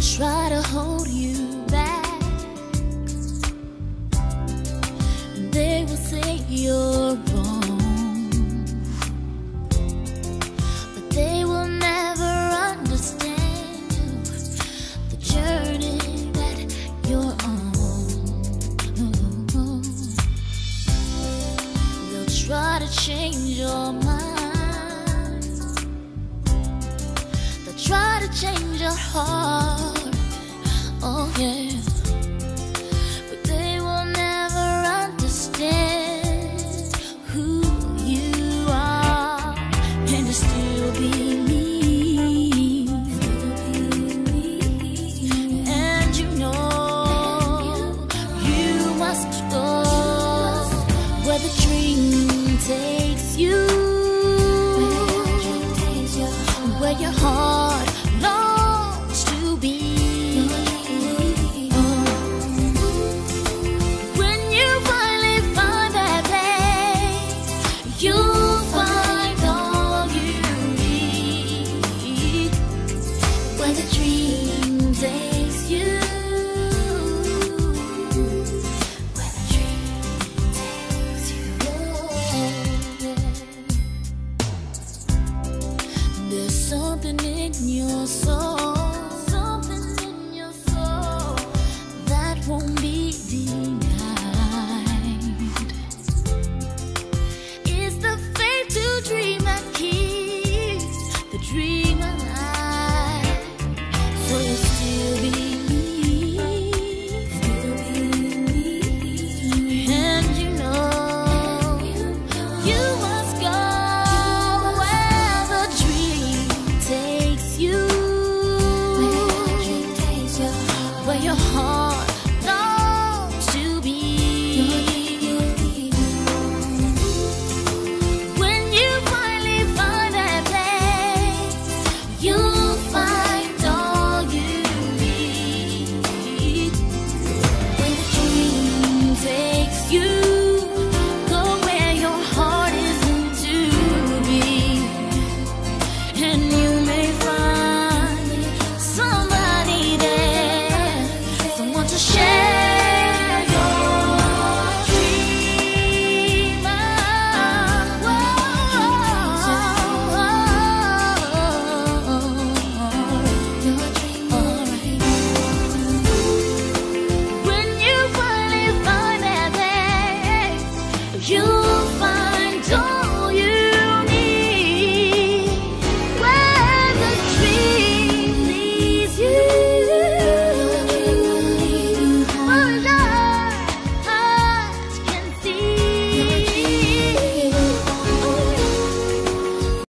try to hold you back. They will say you're wrong, but they will never understand the journey that you're on. They'll try to change your mind. They'll try to change your heart. But they will never understand who you are. And you still be me. And you know you must go where the dream takes you. Where your heart dream alive. So you still still believe, and you know you must go where the dream takes you, where your heart find.